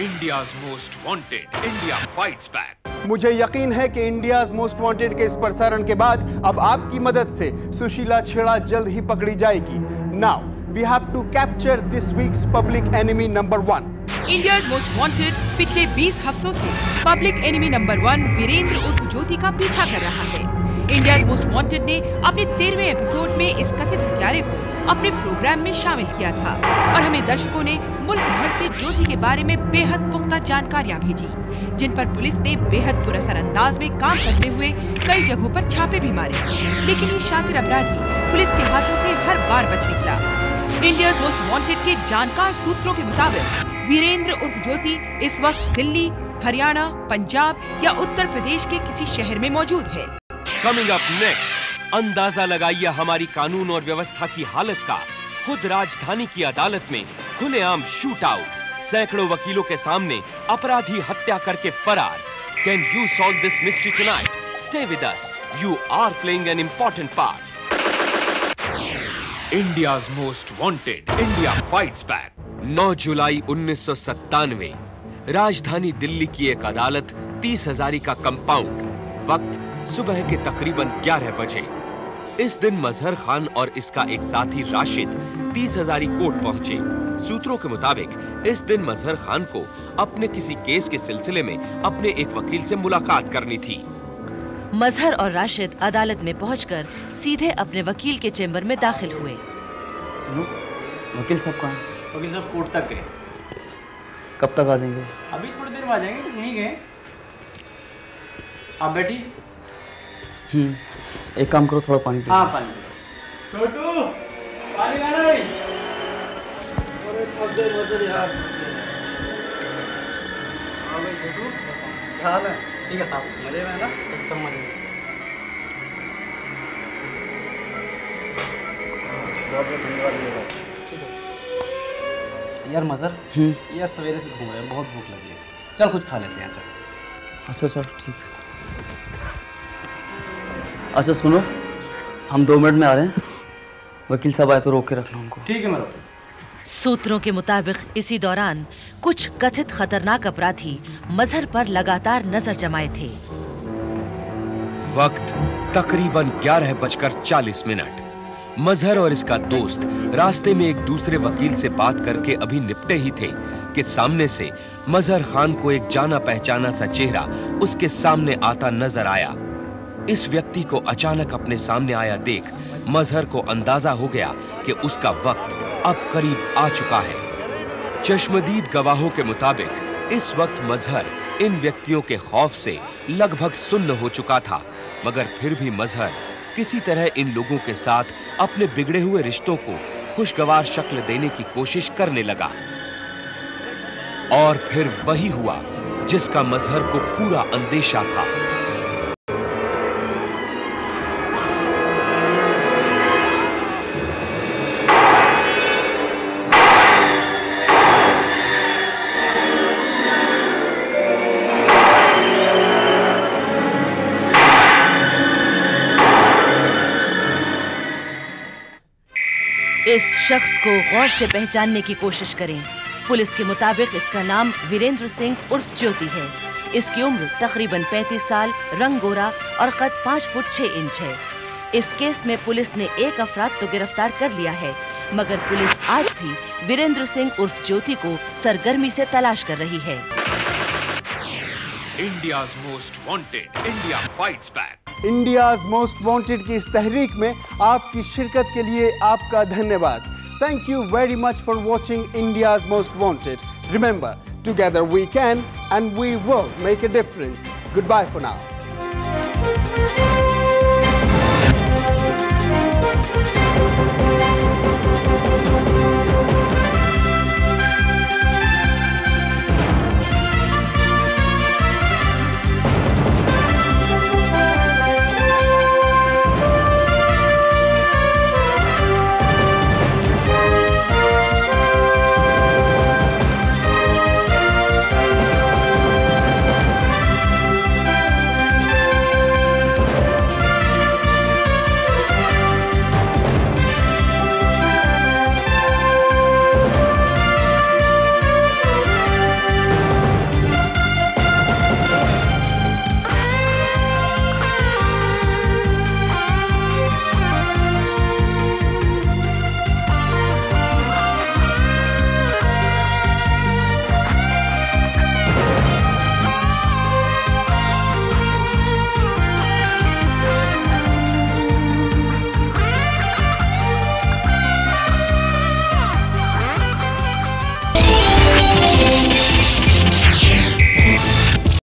India's most wanted. India fights back. मुझे यकीन है कि इंडिया मोस्ट वांटेड के इस प्रसारण के बाद अब आपकी मदद से सुशीला छेड़ा जल्द ही पकड़ी जाएगी now we have to capture this week's public enemy number one India most wanted पिछले 20 हफ्तों से public enemy number one Virendra उर्फ़ Jyoti का पीछा कर रहा है इंडिया मोस्ट वांटेड ने अपने तेरहवें एपिसोड में इस कथित हत्यारे को अपने प्रोग्राम में शामिल किया था और हमें दर्शकों ने मुल्क भर से ज्योति के बारे में बेहद पुख्ता जानकारियाँ भेजी, जिन पर पुलिस ने बेहद पुरसर अंदाज में काम करते हुए कई जगहों पर छापे भी मारे। लेकिन ये शातिर अपराधी पुलिस के हाथों से हर बार बच निकला। इंडिया मोस्ट वांटेड के जानकार सूत्रों के मुताबिक, वीरेंद्र उर्फ़ ज्योति इस वक्त दिल्ली, हरियाणा, पंजाब या उत्तर प्रदेश के किसी शहर में मौजूद है। कमिंग अप नेक्स्ट अंदाज़ा लगाइए हमारी कानून और व्यवस्था की हालत का। खुद राजधानी की अदालत में खुलेआम शूट आउट सैकड़ों वकीलों के सामने अपराधी हत्या करके फरार। Can you solve this mystery tonight stay with us you are playing an important part India's most wanted. India fights back. 9 जुलाई उन्नीस सौ सत्तानवे, राजधानी दिल्ली की एक अदालत तीस हजारी का कंपाउंड वक्त सुबह के तकरीबन 11 बजे। इस दिन मजहर खान और इसका एक साथी राशिद तीस हजारी कोर्ट पहुँचे। सूत्रों के मुताबिक इस दिन मजहर खान को अपने किसी केस के सिलसिले में अपने एक वकील से मुलाकात करनी थी। मजहर और राशिद अदालत में पहुंचकर सीधे अपने वकील के चेंबर में दाखिल हुए। वकील साहब कहाँ वकील साहब कोर्ट तक गए। कब तक आ जाएँगे? अभी थोड़ी देर में आ जाएँगे यहीं गए। आप बैठी एक काम करो थोड़ा पानी हाँ पानी छोटू पानी लाना भाई। अरे थक गए मजर यार। हाँ भाई छोटू क्या हाल है ठीक है साहब मज़े में है ना? एकदम मज़े में। बहुत बहुत धन्यवाद यार मजर हम्म। यार सवेरे से घूम रहे हैं बहुत भूख लगी है। चल कुछ खा लेते हैं चल। अच्छा अच्छा ठीक। अच्छा सुनो। हम दो मिनट में आ रहे हैं। वकील साहब आए तो रोक के रखना उनको। ठीक है मेरा सूत्रों के मुताबिक इसी दौरान कुछ कथित खतरनाक अपराधी मजहर पर लगातार नज़र जमाए थे। वक्त तकरीबन ग्यारह बजकर चालीस मिनट। मजहर और इसका दोस्त रास्ते में एक दूसरे वकील से बात करके अभी निपटे ही थे कि सामने से मजहर खान को एक जाना पहचाना सा चेहरा उसके सामने आता नज़र आया। इस व्यक्ति को अचानक अपने सामने आया देख मजहर को अंदाज़ा हो गया कि उसका वक्त अब करीब आ चुका है। चश्मदीद गवाहों के मुताबिक, इस वक्त मजहर इन व्यक्तियों के खौफ से लगभग सुन्न हो चुका था, मगर फिर भी मजहर किसी तरह इन लोगों के साथ अपने बिगड़े हुए रिश्तों को खुशगवार शक्ल देने की कोशिश करने लगा। और फिर वही हुआ, जिसका मजहर को पूरा अंदेशा था। इस शख्स को गौर से पहचानने की कोशिश करें पुलिस के मुताबिक इसका नाम वीरेंद्र सिंह उर्फ़ ज्योति है इसकी उम्र तकरीबन 35 साल, रंग गोरा और कद 5 फुट 6 इंच है इस केस में पुलिस ने एक अफराद तो गिरफ़्तार कर लिया है, मगर पुलिस आज भी वीरेंद्र सिंह उर्फ़ ज्योति को सरगर्मी से तलाश कर रही है India's most wanted. India fights back. India most wanted की इस तहरीक में आपकी शिरकत के लिए आपका धन्यवाद। Thank you very much for watching India's most wanted remember together we can and we will make a difference goodbye for now